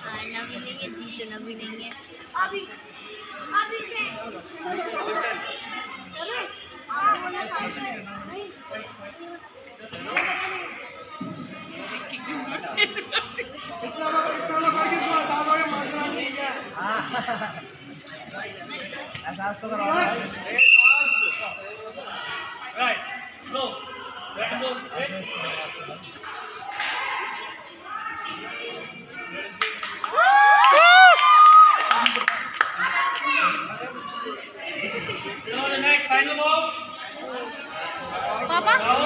हारना भी नहीं है जीतना भी नहीं है अभी अभी इतना बड़ा इतना बड़ा करके तू आज़ाद हो मारना नहीं है Papa?